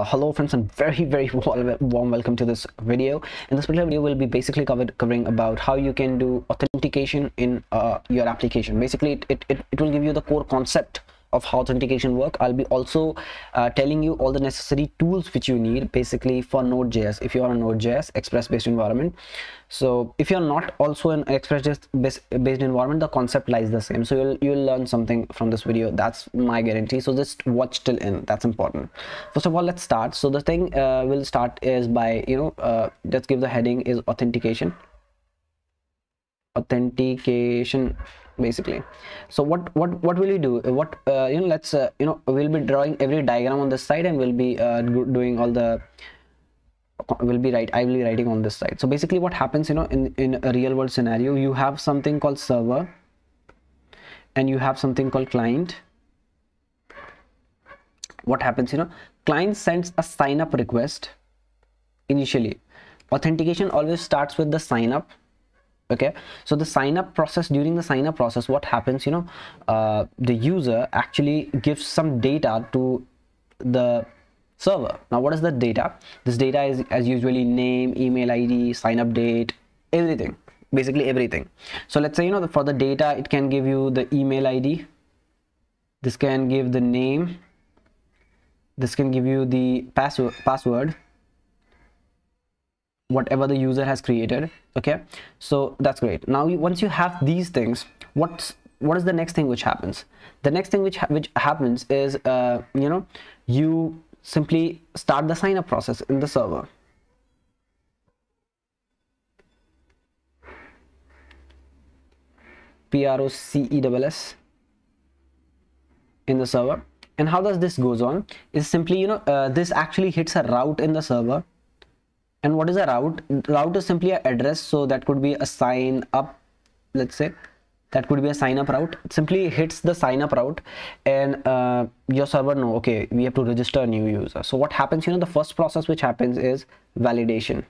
Uh, hello friends and very very warm welcome to this video. In this particular video we'll be basically covered, covering about how you can do authentication in uh, your application. Basically it, it, it, it will give you the core concept of how authentication work i'll be also uh, telling you all the necessary tools which you need basically for node.js if you are a node.js express based environment. So if you're not also an express based based environment the concept lies the same. So you'll you'll learn something from this video. That's my guarantee. So just watch till end. That's important. First of all let's start. So the thing uh, we'll start is by you know uh, let's give the heading is authentication authentication basically. So what what what will you do? What uh, you know let's uh, you know we'll be drawing every diagram on this side and we'll be uh, doing all the will be right i will be writing on this side. So basically what happens you know in in a real world scenario you have something called server and you have something called client. What happens you know client sends a sign up request initially. Authentication always starts with the sign up okay? So the sign up process during the sign up process what happens you know uh, the user actually gives some data to the server. Now what is the data? This data is as usually name email id sign up date everything. Basically everything. So let's say you know for the data it can give you the email id this can give the name. This can give you the password password whatever the user has created okay? So that's great. Now once you have these things what's what is the next thing which happens? The next thing which ha which happens is uh, you know you simply start the sign up process in the server. P-r-o-c-e-s-s in the server. And how does this goes on? Is simply you know uh, this actually hits a route in the server and what is a route? Route is simply an address so that could be a sign up let's say. That could be a sign up route. It simply hits the sign up route and uh, your server know okay we have to register a new user. So what happens you know the first process which happens is validation.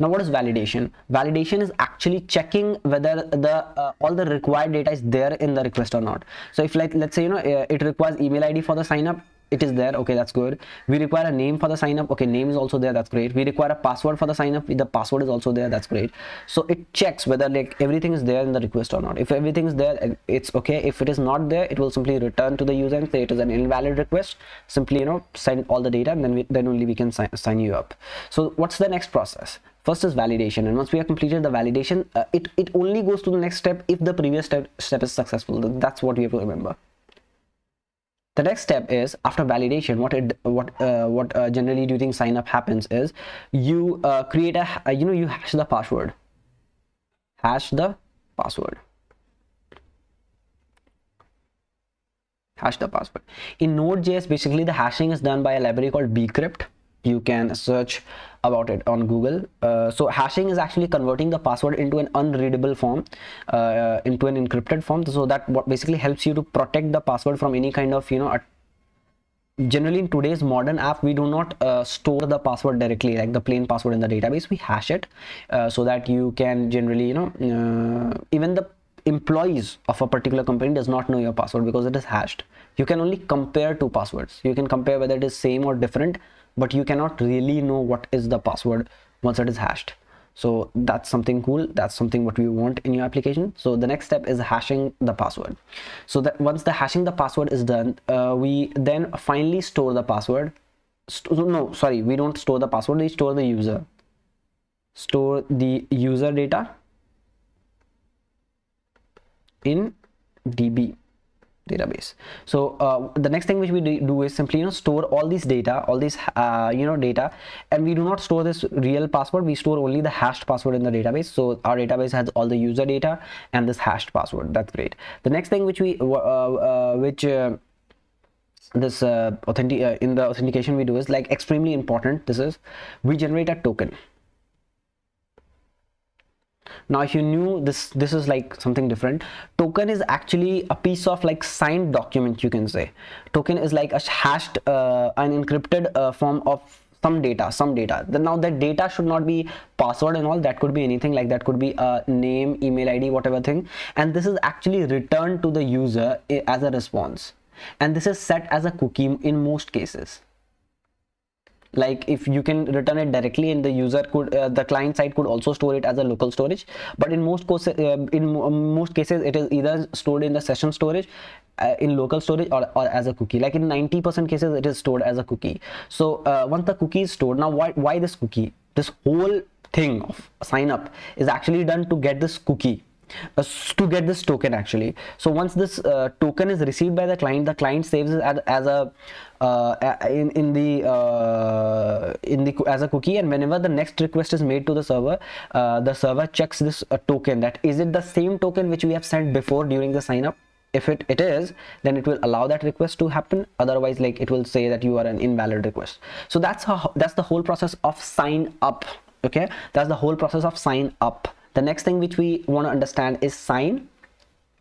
Now what is validation? Validation is actually checking whether the uh, all the required data is there in the request or not. So if like let's say you know uh, it requires email id for the sign up it is there. Okay that's good. We require a name for the sign up. Okay name is also there. That's great. We require a password for the sign up. The password is also there. That's great. So it checks whether like everything is there in the request or not. If everything is there it's okay. If it is not there it will simply return to the user and say it is an invalid request. Simply you know send all the data and then we, then only we can sign, sign you up. So what's the next process? First is validation. And once we have completed the validation uh, it it only goes to the next step if the previous step step is successful. That's what we have to remember the next step is after validation what it what uh, what uh, generally during sign up happens is you uh, create a uh, you know you hash the password. Hash the password. Hash the password. In node.js basically the hashing is done by a library called bcrypt you can search about it on google. Uh, so hashing is actually converting the password into an unreadable form uh, into an encrypted form. So that what basically helps you to protect the password from any kind of you know generally in today's modern app we do not uh, store the password directly like the plain password in the database. We hash it uh, so that you can generally you know uh, even the employees of a particular company does not know your password because it is hashed. You can only compare two passwords. You can compare whether it is same or different but you cannot really know what is the password once it is hashed. So that's something cool. That's something what we want in your application. So the next step is hashing the password. So that once the hashing the password is done uh, we then finally store the password. St no sorry we don't store the password we store the user. Store the user data in db database. So uh, the next thing which we do is simply you know store all these data all these uh, you know data and we do not store this real password. We store only the hashed password in the database. So our database has all the user data and this hashed password. That's great. The next thing which we uh, uh which uh, this uh, authentic in the authentication we do is like extremely important this is we generate a token now if you knew this this is like something different. Token is actually a piece of like signed document you can say. Token is like a hashed uh, an encrypted uh, form of some data some data. Then now that data should not be password and all. That could be anything like that could be a name email id whatever thing. And this is actually returned to the user as a response. And this is set as a cookie in most cases like if you can return it directly and the user could uh, the client side could also store it as a local storage. But in most courses uh, in most cases it is either stored in the session storage uh, in local storage or, or as a cookie. Like in 90 percent cases it is stored as a cookie. So uh, once the cookie is stored now why why this cookie? This whole thing of sign up is actually done to get this cookie uh, to get this token actually. So once this uh, token is received by the client the client saves it as, as a uh, in, in the uh, in the as a cookie. And whenever the next request is made to the server uh, the server checks this uh, token that is it the same token which we have sent before during the sign up if it, it is then it will allow that request to happen. Otherwise like it will say that you are an invalid request. So that's how that's the whole process of sign up okay? That's the whole process of sign up the next thing which we want to understand is sign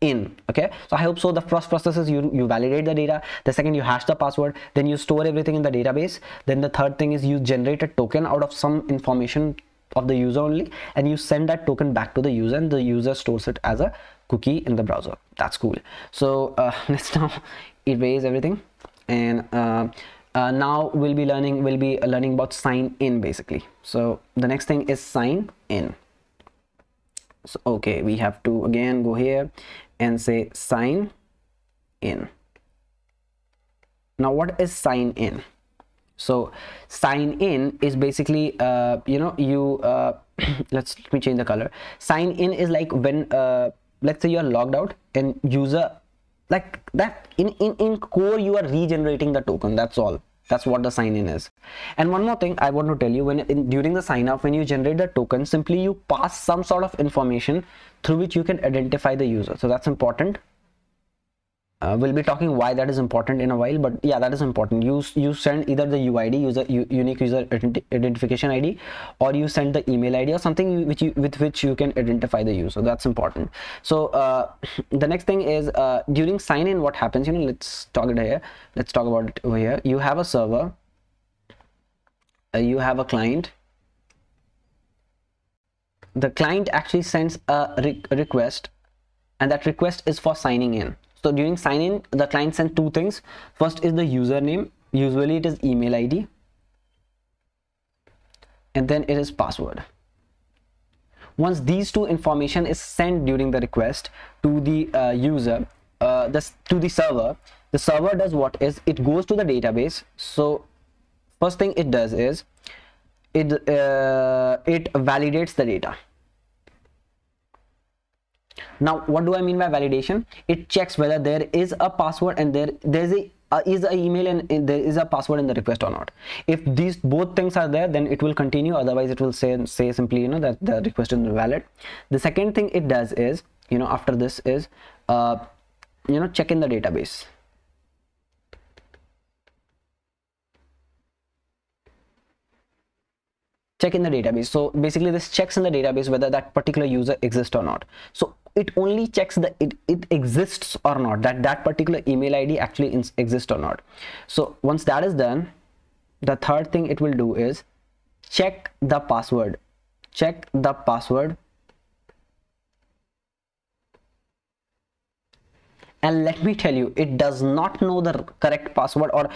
in okay? So i hope so the first process is you you validate the data the second you hash the password then you store everything in the database then the third thing is you generate a token out of some information of the user only and you send that token back to the user and the user stores it as a cookie in the browser. That's cool. So uh, let's now erase everything and uh, uh, now we'll be learning we'll be learning about sign in basically. So the next thing is sign in so okay we have to again go here and say sign in. Now what is sign in? So sign in is basically uh, you know you uh, let's let me change the color. Sign in is like when uh, let's say you are logged out and user like that in in in core you are regenerating the token that's all that's what the sign in is. And one more thing i want to tell you when in, during the sign up when you generate the token simply you pass some sort of information through which you can identify the user. So that's important uh, we'll be talking why that is important in a while but yeah that is important. You you send either the uid user unique user identification id or you send the email id or something which you, with which you can identify the user. That's important. So uh, the next thing is uh, during sign in what happens? You know let's talk it here. Let's talk about it over here. You have a server. Uh, you have a client. The client actually sends a re request and that request is for signing in so during sign in the client sends two things. First is the username. Usually it is email id and then it is password. Once these two information is sent during the request to the uh, user uh, to the server the server does what is it goes to the database. So first thing it does is it uh, it validates the data now what do i mean by validation? It checks whether there is a password and there there's a uh, is a email and, and there is a password in the request or not. If these both things are there then it will continue. Otherwise it will say say simply you know that the request is invalid the second thing it does is you know after this is uh, you know check in the database. Check in the database. So basically this checks in the database whether that particular user exists or not. So it only checks that it, it exists or not that that particular email id actually exists or not. So once that is done the third thing it will do is check the password. Check the password. And let me tell you it does not know the correct password or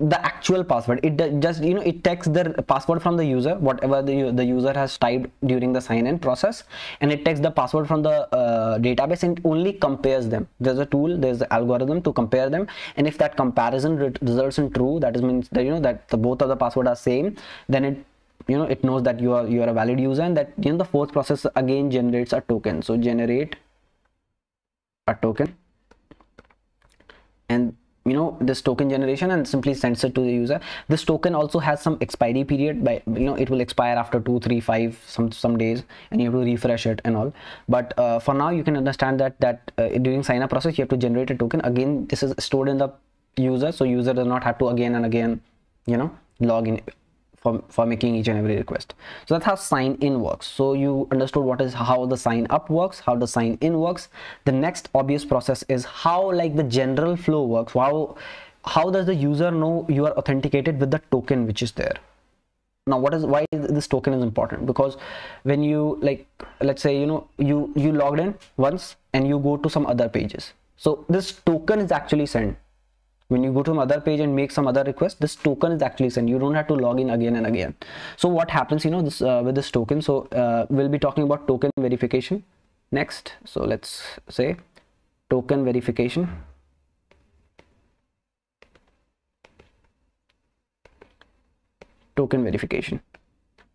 the actual password. It just you know it takes the password from the user whatever the, the user has typed during the sign in process and it takes the password from the uh, database and only compares them. There's a tool there's the algorithm to compare them and if that comparison re results in true that is means that you know that the both of the password are same then it you know it knows that you are you are a valid user and that you know the fourth process again generates a token. So generate a token. And you know this token generation and simply sends it to the user. This token also has some expiry period by you know it will expire after two three five some some days and you have to refresh it and all. But uh, for now you can understand that that uh, during sign up process you have to generate a token. Again this is stored in the user so user does not have to again and again you know log in for, for making each and every request. So that's how sign in works. So you understood what is how the sign up works how the sign in works. The next obvious process is how like the general flow works. How how does the user know you are authenticated with the token which is there? Now what is why this token is important? Because when you like let's say you know you you logged in once and you go to some other pages. So this token is actually sent when you go to another page and make some other request this token is actually sent. You don't have to log in again and again. So what happens you know this uh, with this token? So uh, we'll be talking about token verification next. So let's say token verification. Token verification.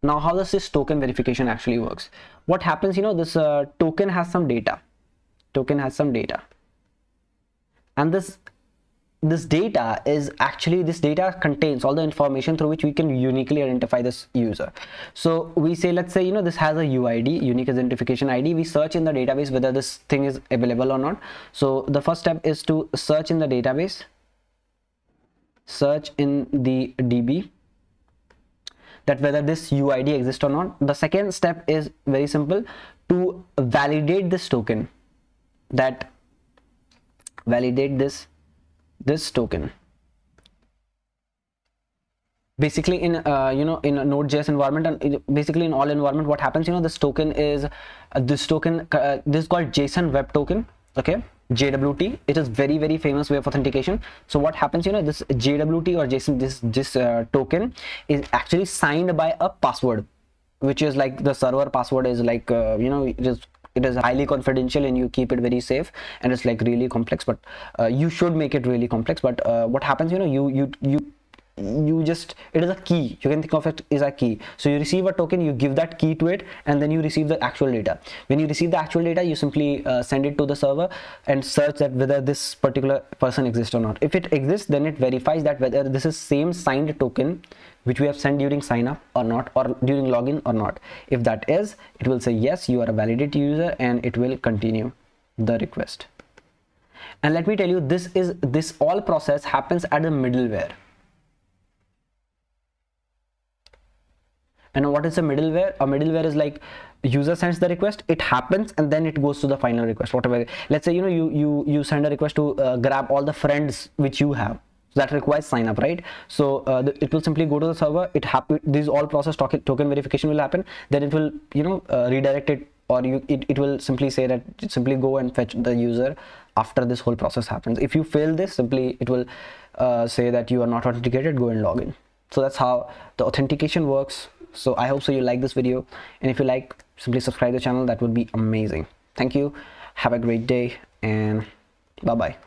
Now how does this token verification actually works? What happens you know this uh, token has some data. Token has some data. And this this data is actually this data contains all the information through which we can uniquely identify this user. So we say let's say you know this has a uid unique identification id we search in the database whether this thing is available or not. So the first step is to search in the database. Search in the db that whether this uid exists or not. The second step is very simple to validate this token that validate this this token. Basically in uh, you know in a node.js environment and basically in all environment what happens you know this token is uh, this token uh, this is called json web token okay? Jwt it is very very famous way of authentication. So what happens you know this jwt or json this this uh, token is actually signed by a password which is like the server password is like uh, you know it is it is highly confidential and you keep it very safe. And it's like really complex but uh, you should make it really complex. But uh, what happens you know you you you you just it is a key. You can think of it as a key. So you receive a token you give that key to it and then you receive the actual data. When you receive the actual data you simply uh, send it to the server and search that whether this particular person exists or not. If it exists then it verifies that whether this is same signed token which we have sent during sign up or not or during login or not. If that is it will say yes you are a validated user and it will continue the request. And let me tell you this is this all process happens at the middleware. And what is a middleware? A middleware is like user sends the request it happens and then it goes to the final request. Whatever let's say you know you you you send a request to uh, grab all the friends which you have that requires sign up right? So uh, the, it will simply go to the server it happen this all process token, token verification will happen then it will you know uh, redirect it or you it, it will simply say that simply go and fetch the user after this whole process happens. If you fail this simply it will uh, say that you are not authenticated go and log in. So that's how the authentication works. So i hope so you like this video and if you like simply subscribe the channel that would be amazing. Thank you. Have a great day and bye bye